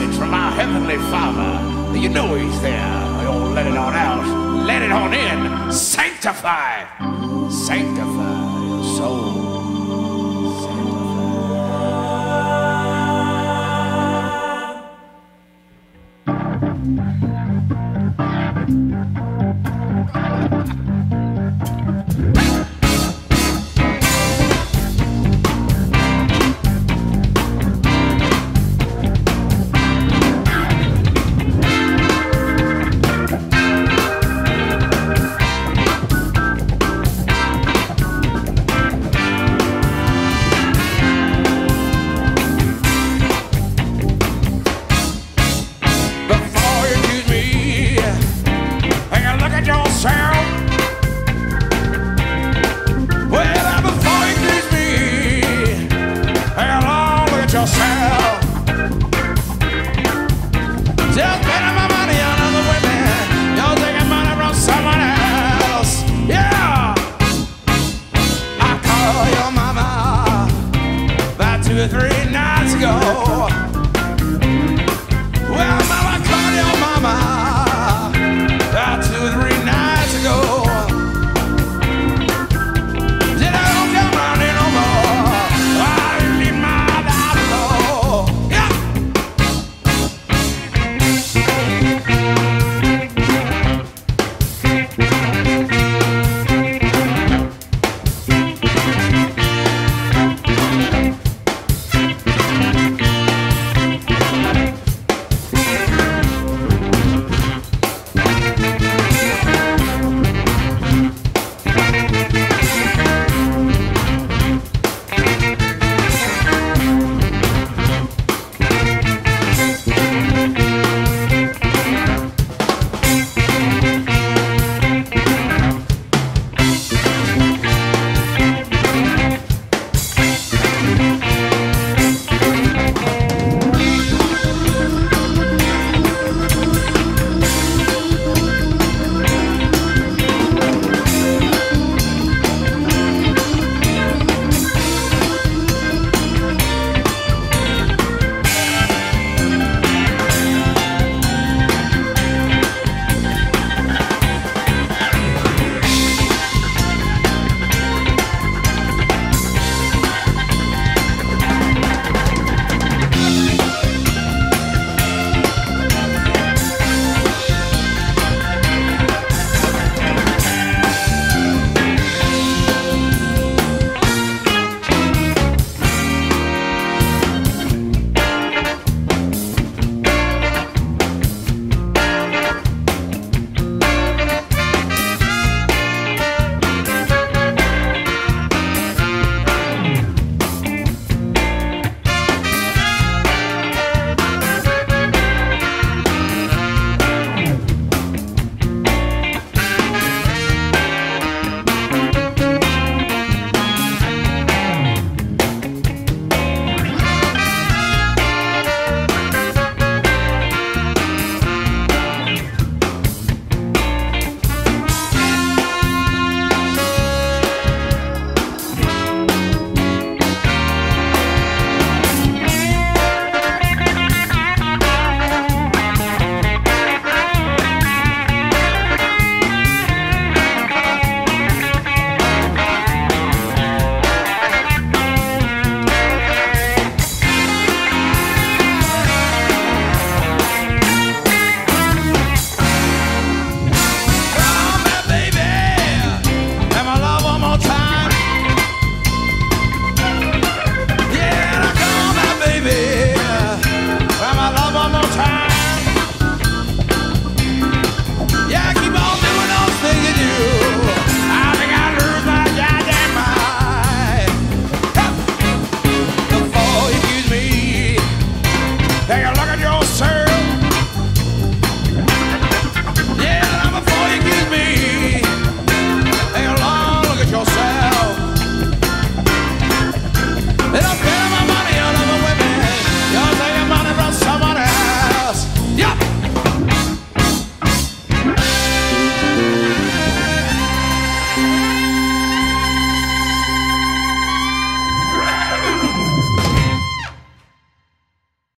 our Heavenly Father. You know He's there. Oh, let it on out. Let it on in. Sanctify. Sanctify your soul. Sanctify. look at yourself. Yeah, before you me. Take a long look at yourself.